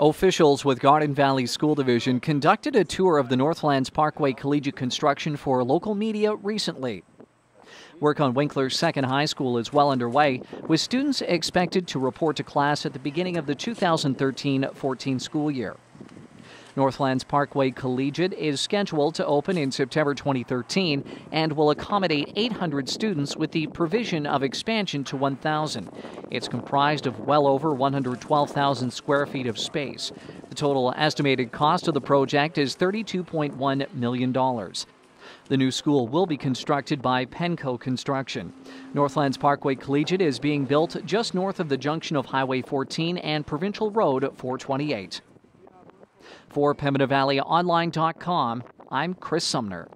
Officials with Garden Valley School Division conducted a tour of the Northlands Parkway Collegiate construction for local media recently. Work on Winkler's Second High School is well underway, with students expected to report to class at the beginning of the 2013 14 school year. Northlands Parkway Collegiate is scheduled to open in September 2013 and will accommodate 800 students with the provision of expansion to 1,000. It's comprised of well over 112,000 square feet of space. The total estimated cost of the project is $32.1 million. The new school will be constructed by Penco Construction. Northlands Parkway Collegiate is being built just north of the junction of Highway 14 and Provincial Road 428. For PembinaValleyOnline.com, I'm Chris Sumner.